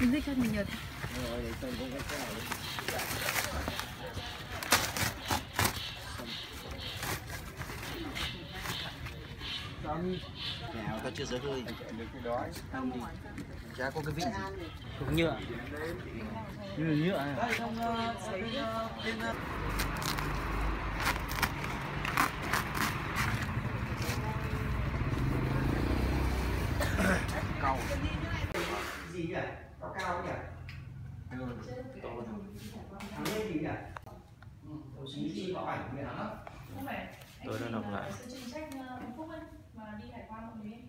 Mình dứt cho mình nhật. Rồi, để tôi cũng có cái Nhà có chưa dở hơi Chả có cái vị gì. Cũng nhựa. Nhựa nhựa à? Cầu gì nhỉ? Cao cao nhỉ? Thằng lên gì nhỉ? Ừ, Đầu ảnh Tôi đã đọc lại. काम में